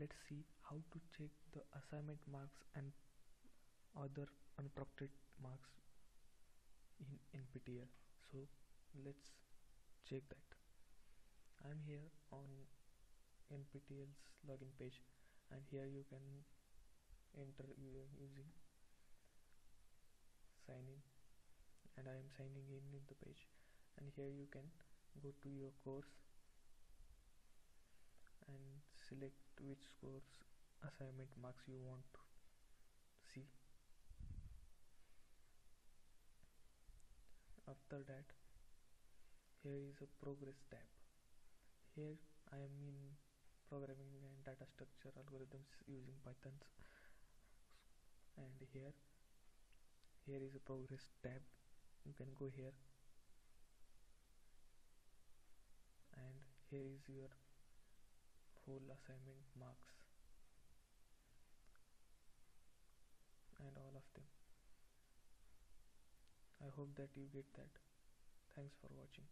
let's see how to check the assignment marks and other unprompted marks in NPTEL so let's check that. I'm here on NPTEL's login page and here you can enter using sign in and I am signing in in the page. And here you can go to your course select which course assignment marks you want to see. After that here is a progress tab. Here I am in programming and data structure algorithms using pythons. And here here is a progress tab. You can go here. And here is your whole assignment marks and all of them. I hope that you get that. Thanks for watching